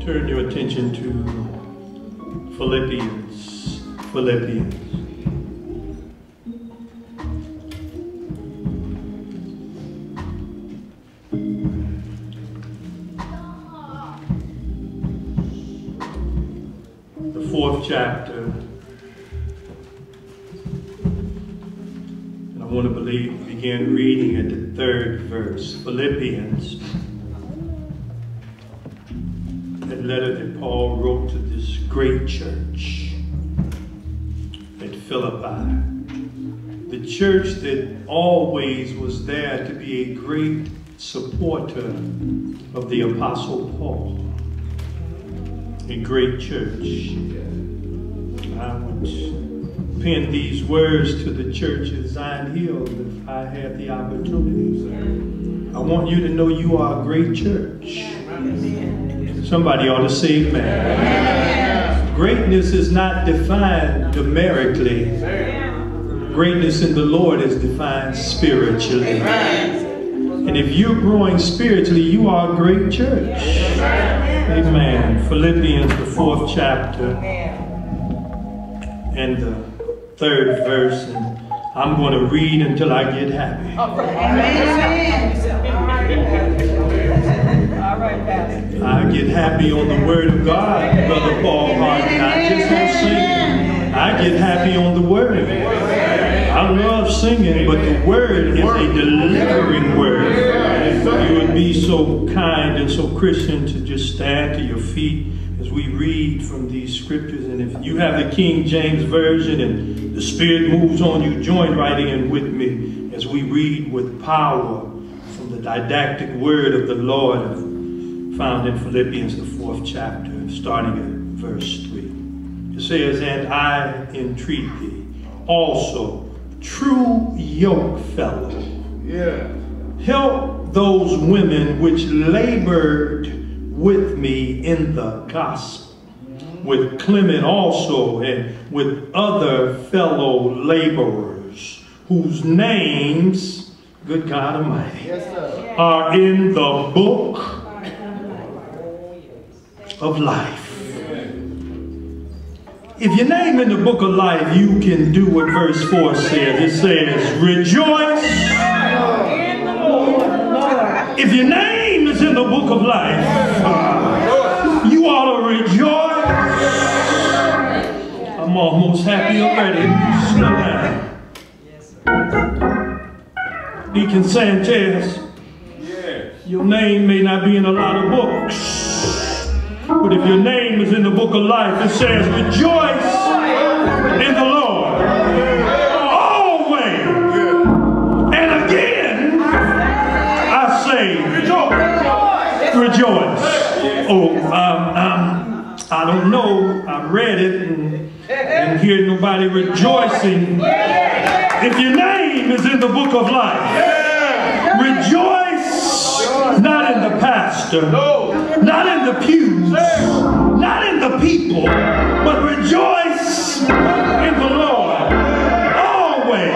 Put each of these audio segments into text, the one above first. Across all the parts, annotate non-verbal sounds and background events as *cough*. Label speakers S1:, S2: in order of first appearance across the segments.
S1: turn your attention to Philippians. Philippians. The fourth chapter. And I want to believe, begin reading at the third verse. Philippians that letter that Paul wrote to this great church at Philippi. The church that always was there to be a great supporter of the Apostle Paul. A great church. I would pen these words to the church at Zion Hill if I had the opportunity. I want you to know you are a great church. Somebody ought to say amen. Greatness is not defined numerically. Greatness in the Lord is defined spiritually. And if you're growing spiritually, you are a great church. Amen. Philippians, the fourth chapter, and the third verse. And I'm going to read until I get happy. I get happy on the word of God, Brother Paul Harden. I just don't sing. I get happy on the word. I love singing, but the word is a delivering word. You would be so kind and so Christian to just stand to your feet as we read from these scriptures. And if you have the King James Version and the Spirit moves on you, join right in with me as we read with power from the didactic word of the Lord found in Philippians, the fourth chapter, starting at verse 3. It says, And I entreat thee also, true yoke fellow,
S2: Yeah.
S1: help those women which labored with me in the gospel, with Clement also, and with other fellow laborers, whose names, good God Almighty,
S2: Yes,
S1: are in the book of life. If your name in the book of life, you can do what verse 4 says. It says, rejoice. If your name is in the book of life, you ought to rejoice. I'm almost happy already. Slow down. Deacon Sanchez, your name may not be in a lot of books, but if your name is in the book of life, it says, Rejoice in the Lord always. And again, I say, Rejoice. Oh, um, um, I don't know. I read it and didn't hear nobody rejoicing. If your name is in the book of life, rejoice not in the pastor, not in the pews, not in the people, but rejoice in the Lord always.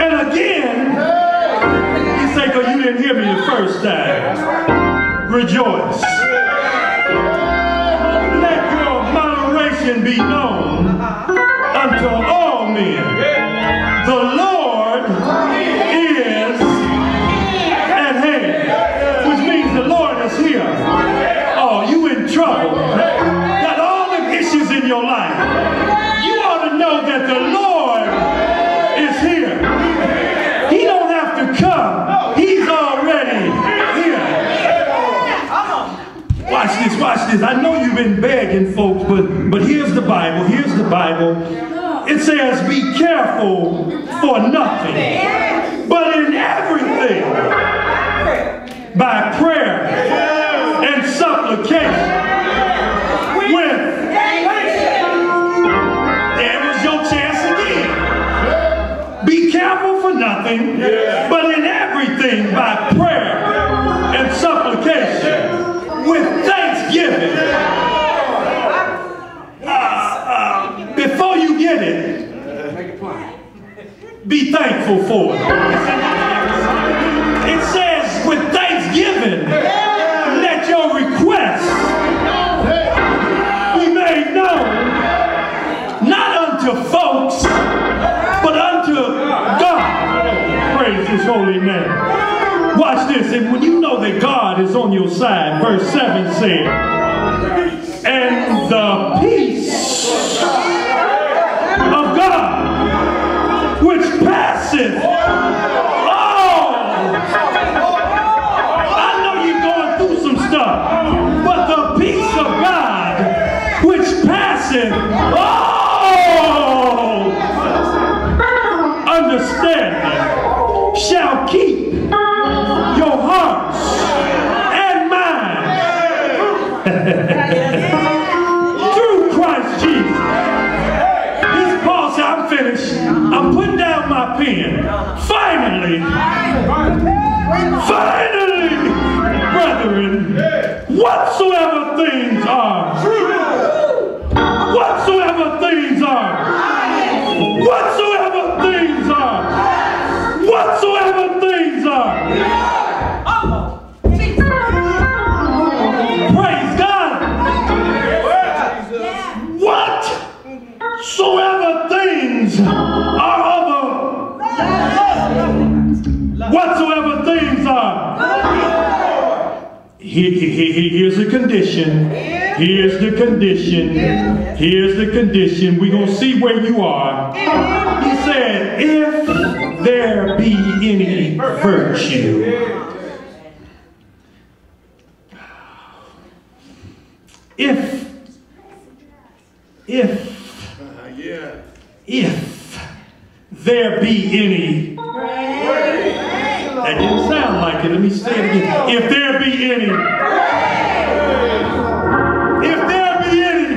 S1: And again, you say, because you didn't hear me the first time, rejoice. Let your moderation be known unto all men. The Lord the Bible. Here's the Bible. It says, be careful for nothing, but in everything, by prayer and supplication, with there was your chance again. Be careful for nothing, but in everything by thankful for. It says with thanksgiving, let your requests be made known, not unto folks, but unto God. Praise his holy name. Watch this, and when you know that God is on your side, verse 7 says, and the Oh! understanding, shall keep your hearts and minds through Christ Jesus. This Paul said, I'm finished. I'm putting down my pen. Finally, finally, brethren, whatsoever are a whatsoever things are. Here- here- here- here's the condition. Here's the condition. Here's the condition. We're going to see where you are. He said, if there be any virtue. If, if,
S2: yeah.
S1: if there be any That didn't sound like it. Let me say it again. If there be any. If there be any.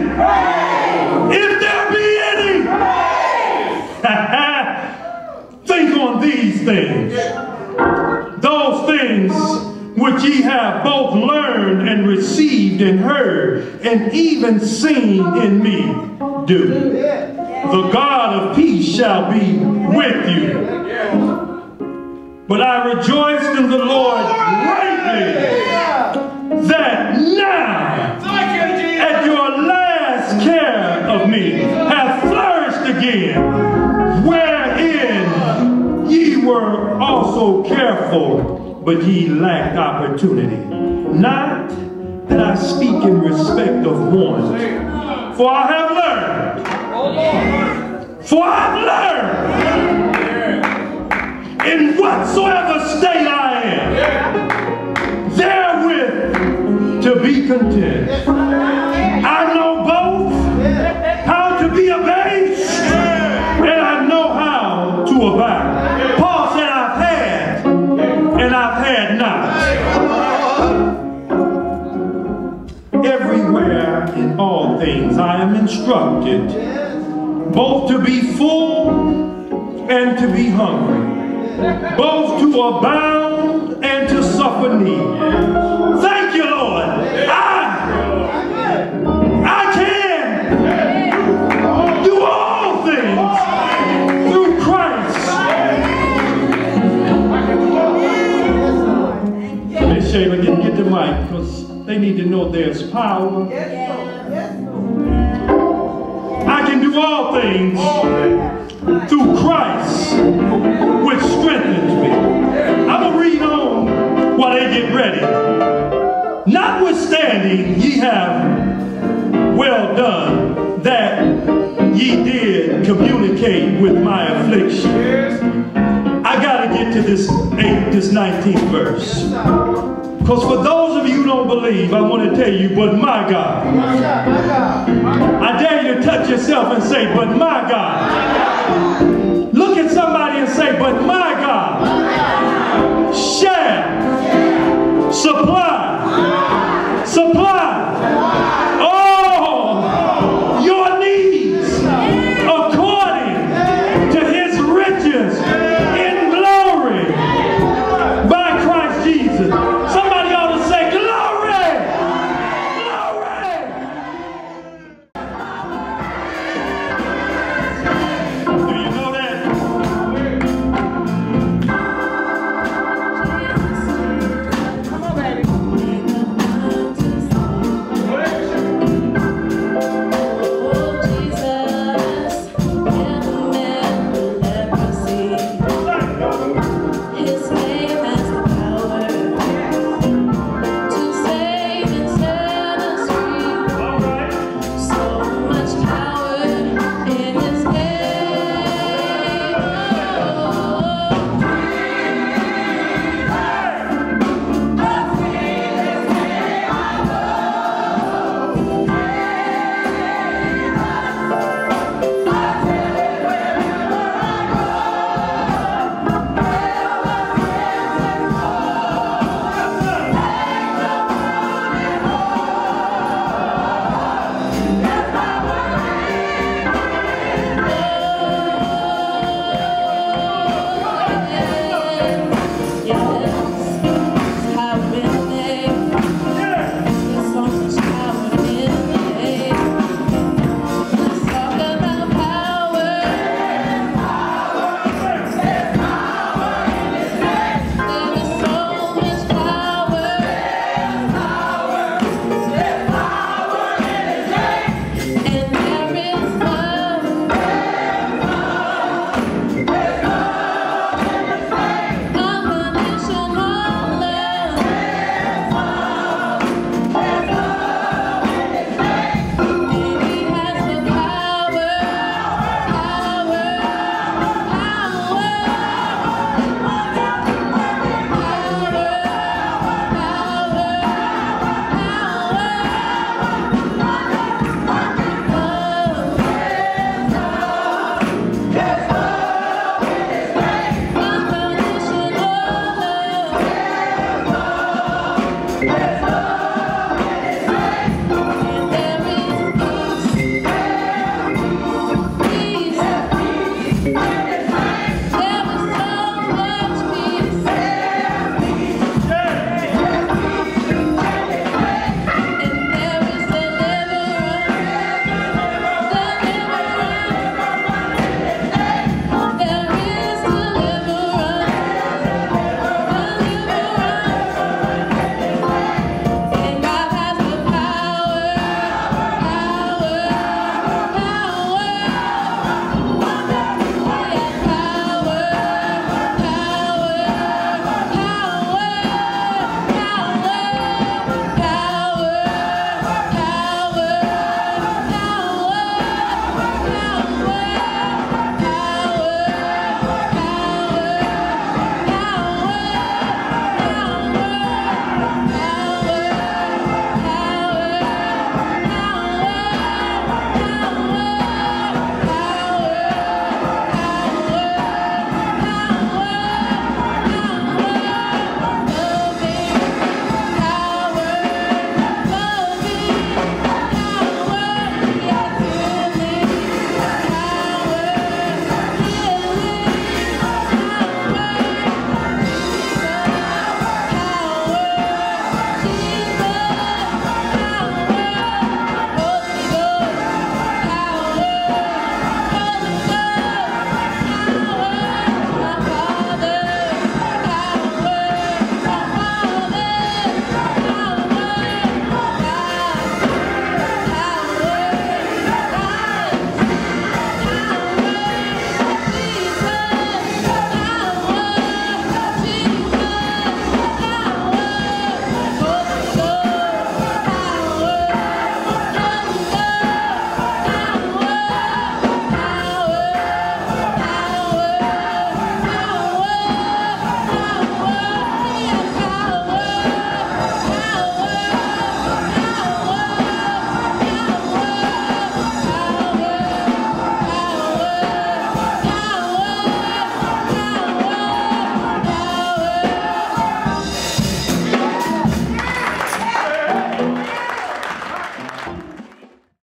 S1: If there be any. *laughs* Think on these things. Those things which ye have both learned and received and heard and even seen in me do. The God of peace shall be with you. But I rejoiced in the Lord greatly that now at your last care of me have flourished again, wherein ye were also careful, but ye lacked opportunity. Not that I speak in respect of one, for I have learned, for I learned in whatsoever state I am, therewith to be content. I know both how to be abased and I know how to abound. Paul said, I've had and I've had not. Everywhere in all things I am instructed both to be full and to be hungry, both to abound and to suffer need. Thank you, Lord. I, I can do all things through Christ. Miss Shayla, get, get the mic because they need to know there's power. Do all things through Christ, which strengthens me. I'm going to read on while they get ready. Notwithstanding, ye have well done that ye did communicate with my affliction. I got to get to this 8, this 19th verse. Because for those of you who don't believe, I want to tell you, but my God. My God! My God! I dare you to touch yourself and say, but my God. Look at somebody and say, but my God Share. supply